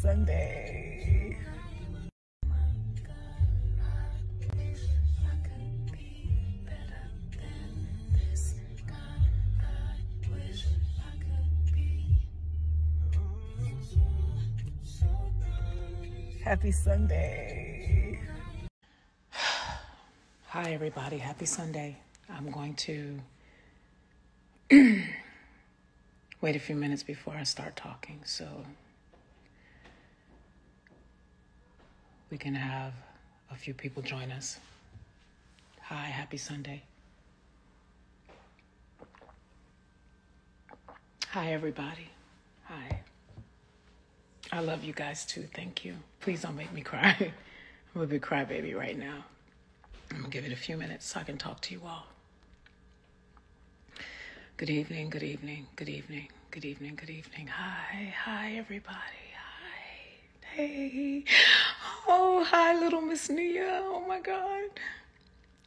Sunday. Happy Sunday. Hi, everybody. Happy Sunday. I'm going to wait a few minutes before I start talking so we can have a few people join us. Hi, happy Sunday. Hi, everybody. Hi. I love you guys too. Thank you. Please don't make me cry. I'm a big crybaby right now. I'm gonna give it a few minutes so I can talk to you all. Good evening, good evening, good evening, good evening, good evening. Hi, hi, everybody. Hi, hey. Oh, hi, little Miss Nia. Oh my God.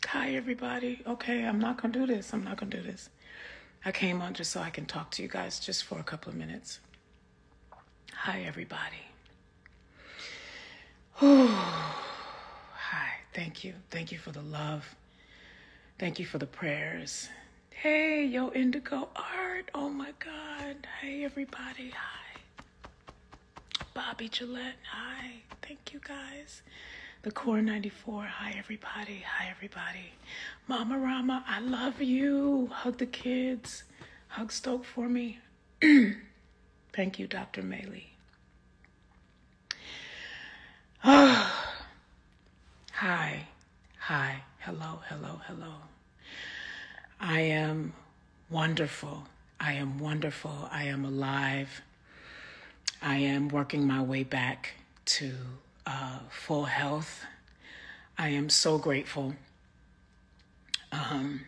Hi, everybody. Okay, I'm not gonna do this. I'm not gonna do this. I came on just so I can talk to you guys just for a couple of minutes. Hi, everybody. Oh, Hi. Thank you. Thank you for the love. Thank you for the prayers. Hey, yo, Indigo Art. Oh my God. Hey, everybody. Hi. Bobby Gillette. Hi. Thank you, guys. The Core 94. Hi, everybody. Hi, everybody. Mama Rama, I love you. Hug the kids. Hug Stoke for me. Thank you, Dr. Maylee. Hi, hi, hello, hello, hello. I am wonderful. I am wonderful. I am alive. I am working my way back to uh, full health. I am so grateful. Um,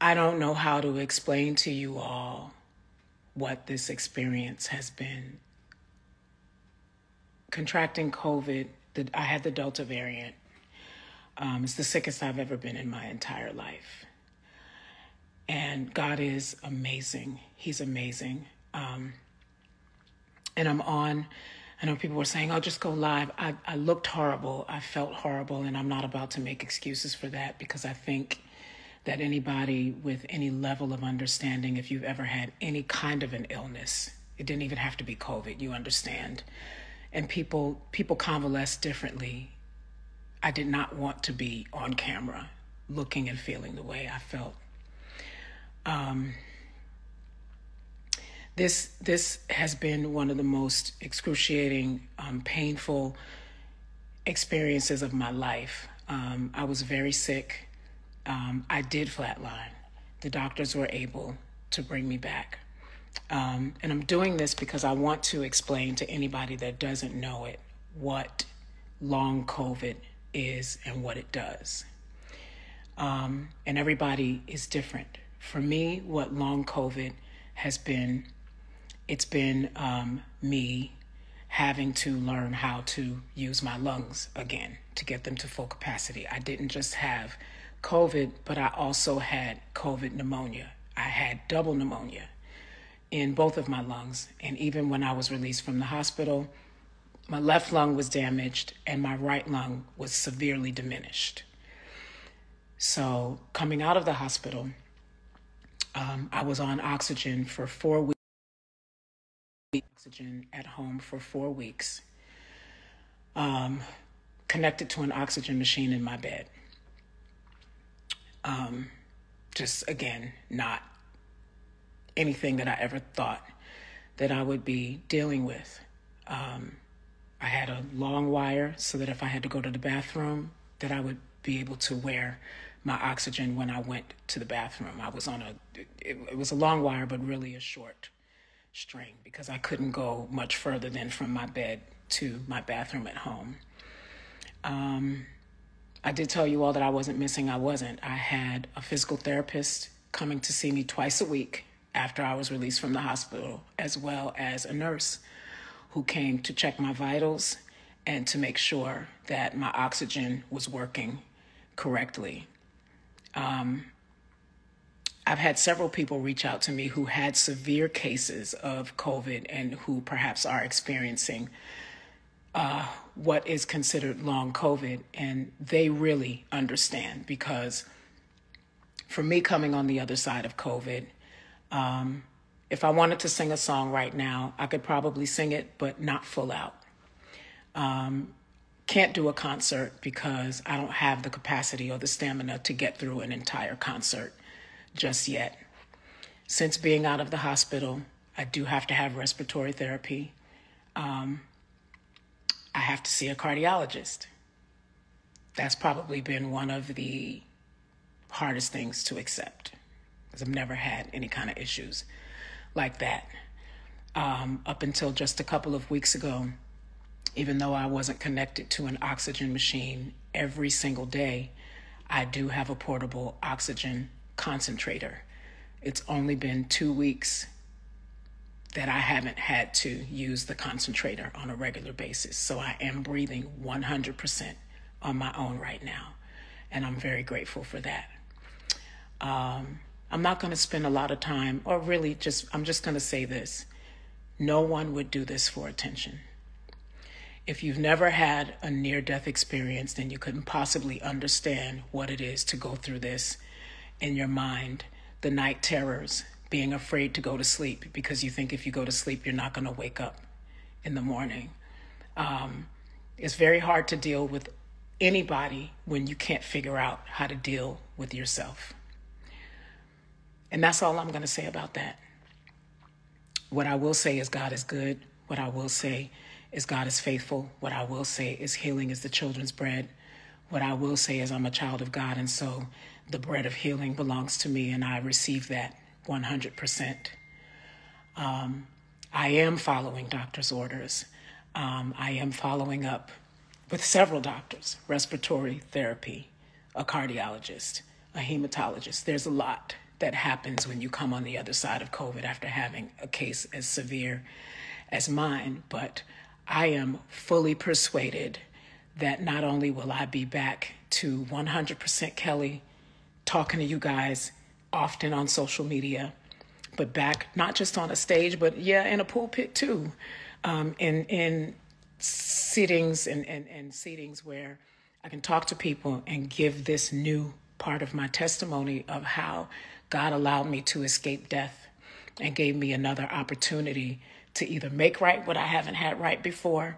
I don't know how to explain to you all what this experience has been. Contracting COVID, the, I had the Delta variant. Um, it's the sickest I've ever been in my entire life. And God is amazing. He's amazing. Um, and I'm on, I know people were saying, "I'll just go live. I, I looked horrible. I felt horrible. And I'm not about to make excuses for that because I think that anybody with any level of understanding, if you've ever had any kind of an illness, it didn't even have to be COVID, you understand. And people people convalesce differently. I did not want to be on camera looking and feeling the way I felt. Um, this this has been one of the most excruciating, um, painful experiences of my life. Um, I was very sick um, I did flatline. The doctors were able to bring me back. Um, and I'm doing this because I want to explain to anybody that doesn't know it what long COVID is and what it does. Um, and everybody is different. For me, what long COVID has been, it's been um, me having to learn how to use my lungs again to get them to full capacity. I didn't just have COVID, but I also had COVID pneumonia. I had double pneumonia in both of my lungs. And even when I was released from the hospital, my left lung was damaged and my right lung was severely diminished. So, coming out of the hospital, um, I was on oxygen for four weeks, oxygen at home for four weeks, um, connected to an oxygen machine in my bed. Um, just again, not anything that I ever thought that I would be dealing with. Um, I had a long wire so that if I had to go to the bathroom, that I would be able to wear my oxygen when I went to the bathroom. I was on a, it, it was a long wire, but really a short string because I couldn't go much further than from my bed to my bathroom at home. Um, I did tell you all that I wasn't missing. I wasn't. I had a physical therapist coming to see me twice a week after I was released from the hospital, as well as a nurse who came to check my vitals and to make sure that my oxygen was working correctly. Um, I've had several people reach out to me who had severe cases of COVID and who perhaps are experiencing uh, what is considered long COVID. And they really understand because for me coming on the other side of COVID, um, if I wanted to sing a song right now, I could probably sing it, but not full out. Um, can't do a concert because I don't have the capacity or the stamina to get through an entire concert just yet. Since being out of the hospital, I do have to have respiratory therapy. Um, I have to see a cardiologist. That's probably been one of the hardest things to accept because I've never had any kind of issues like that. Um, up until just a couple of weeks ago, even though I wasn't connected to an oxygen machine every single day, I do have a portable oxygen concentrator. It's only been two weeks that I haven't had to use the concentrator on a regular basis. So I am breathing 100% on my own right now. And I'm very grateful for that. Um, I'm not going to spend a lot of time, or really just, I'm just going to say this no one would do this for attention. If you've never had a near death experience, then you couldn't possibly understand what it is to go through this in your mind the night terrors, being afraid to go to sleep because you think if you go to sleep, you're not going to wake up in the morning. Um, it's very hard to deal with anybody when you can't figure out how to deal with yourself. And that's all I'm going to say about that. What I will say is God is good. What I will say is God is faithful. What I will say is healing is the children's bread. What I will say is I'm a child of God, and so the bread of healing belongs to me, and I receive that 100%. Um, I am following doctor's orders. Um, I am following up with several doctors respiratory therapy, a cardiologist, a hematologist. There's a lot that happens when you come on the other side of COVID after having a case as severe as mine. But I am fully persuaded that not only will I be back to 100% Kelly talking to you guys often on social media, but back not just on a stage, but yeah, in a pulpit too, um, in in sittings and, and, and seatings where I can talk to people and give this new part of my testimony of how God allowed me to escape death and gave me another opportunity to either make right what I haven't had right before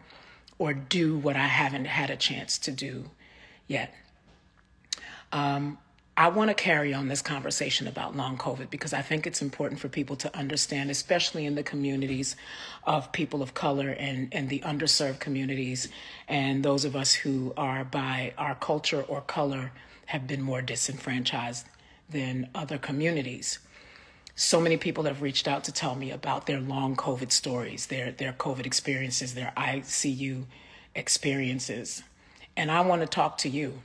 or do what I haven't had a chance to do yet. Um, I want to carry on this conversation about long COVID because I think it's important for people to understand, especially in the communities of people of color and, and the underserved communities, and those of us who are by our culture or color have been more disenfranchised than other communities. So many people have reached out to tell me about their long COVID stories, their, their COVID experiences, their ICU experiences. And I want to talk to you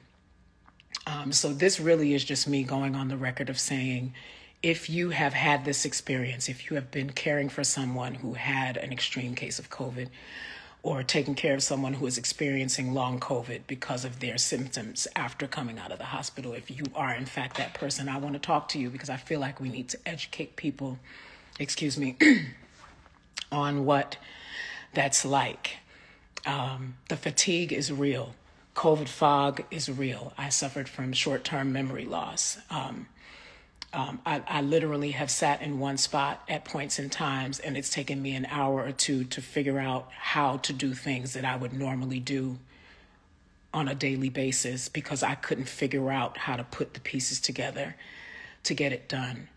um, so this really is just me going on the record of saying, if you have had this experience, if you have been caring for someone who had an extreme case of COVID, or taking care of someone who is experiencing long COVID because of their symptoms after coming out of the hospital, if you are in fact that person, I want to talk to you because I feel like we need to educate people, excuse me, on what that's like. Um, the fatigue is real. COVID fog is real. I suffered from short term memory loss. Um, um, I, I, literally have sat in one spot at points in times, and it's taken me an hour or two to figure out how to do things that I would normally do on a daily basis because I couldn't figure out how to put the pieces together to get it done.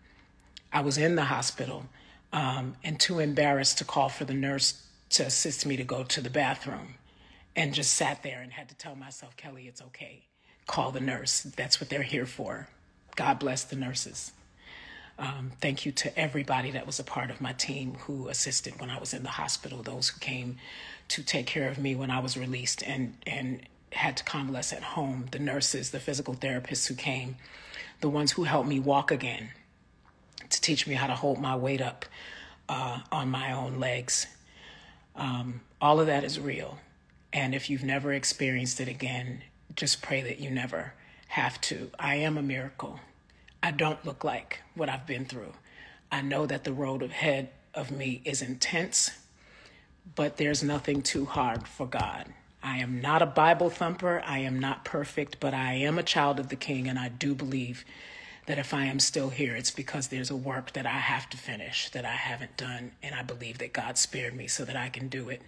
I was in the hospital um, and too embarrassed to call for the nurse to assist me to go to the bathroom and just sat there and had to tell myself, Kelly, it's okay. Call the nurse. That's what they're here for. God bless the nurses. Um, thank you to everybody that was a part of my team who assisted when I was in the hospital, those who came to take care of me when I was released and, and had to convalesce at home, the nurses, the physical therapists who came, the ones who helped me walk again to teach me how to hold my weight up uh, on my own legs. Um, all of that is real. And if you've never experienced it again, just pray that you never have to. I am a miracle. I don't look like what I've been through. I know that the road ahead of me is intense, but there's nothing too hard for God. I am not a Bible thumper. I am not perfect, but I am a child of the King, and I do believe that if I am still here, it's because there's a work that I have to finish that I haven't done, and I believe that God spared me so that I can do it.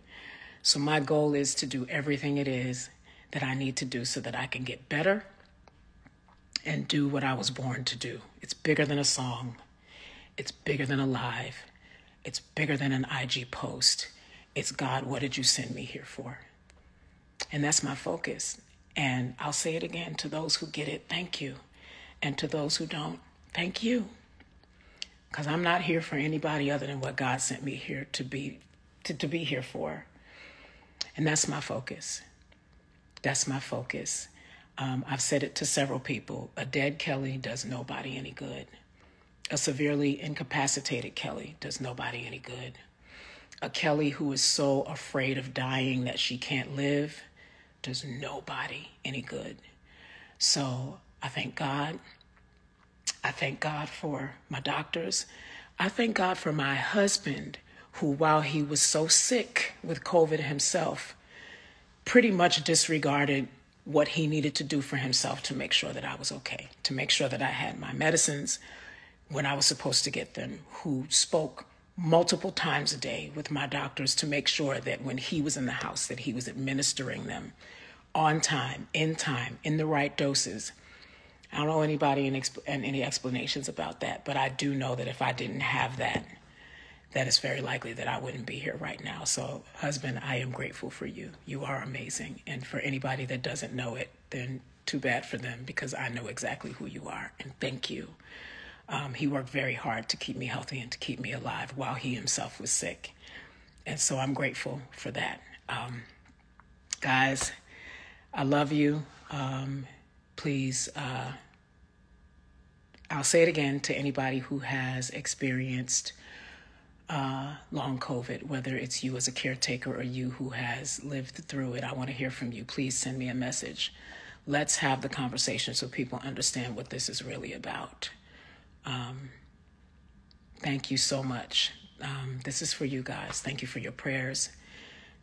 So, my goal is to do everything it is that I need to do so that I can get better and do what I was born to do. It's bigger than a song, it's bigger than a live, it's bigger than an IG post. It's God, what did you send me here for? And that's my focus. And I'll say it again to those who get it, thank you. And to those who don't, thank you. Because I'm not here for anybody other than what God sent me here to be to, to be here for. And that's my focus. That's my focus. Um, I've said it to several people. A dead Kelly does nobody any good. A severely incapacitated Kelly does nobody any good. A Kelly who is so afraid of dying that she can't live does nobody any good. So I thank God. I thank God for my doctors. I thank God for my husband, who, while he was so sick with COVID himself, pretty much disregarded what he needed to do for himself to make sure that I was okay, to make sure that I had my medicines when I was supposed to get them, who spoke multiple times a day with my doctors to make sure that when he was in the house that he was administering them on time, in time, in the right doses. I don't know anybody and any explanations about that, but I do know that if I didn't have that, that it's very likely that I wouldn't be here right now. So, husband, I am grateful for you. You are amazing. And for anybody that doesn't know it, then too bad for them because I know exactly who you are. And thank you. Um, he worked very hard to keep me healthy and to keep me alive while he himself was sick. And so I'm grateful for that. Um, guys, I love you. Um, please, uh, I'll say it again to anybody who has experienced uh, long COVID, whether it's you as a caretaker or you who has lived through it. I want to hear from you. Please send me a message. Let's have the conversation so people understand what this is really about. Um, thank you so much. Um, this is for you guys. Thank you for your prayers.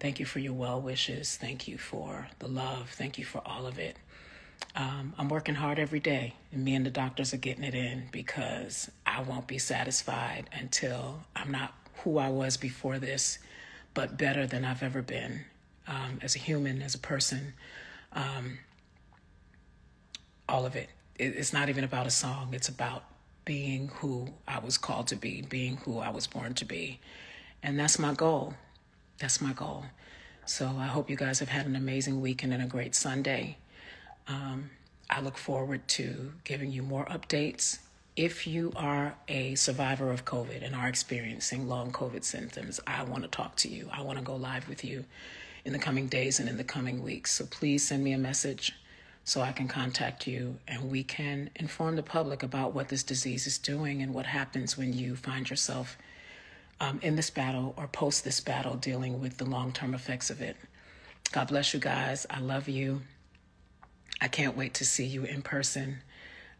Thank you for your well wishes. Thank you for the love. Thank you for all of it. Um, I'm working hard every day, and me and the doctors are getting it in because I won't be satisfied until I'm not who I was before this, but better than I've ever been um, as a human, as a person. Um, all of it. it. It's not even about a song, it's about being who I was called to be, being who I was born to be. And that's my goal. That's my goal. So I hope you guys have had an amazing weekend and a great Sunday. Um, I look forward to giving you more updates. If you are a survivor of COVID and are experiencing long COVID symptoms, I want to talk to you. I want to go live with you in the coming days and in the coming weeks. So please send me a message so I can contact you and we can inform the public about what this disease is doing and what happens when you find yourself um, in this battle or post this battle dealing with the long term effects of it. God bless you guys. I love you. I can't wait to see you in person.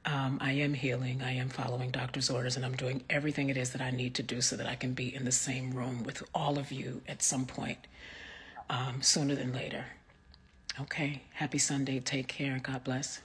Um, I am healing. I am following doctor's orders, and I'm doing everything it is that I need to do so that I can be in the same room with all of you at some point um, sooner than later. Okay. Happy Sunday. Take care. God bless.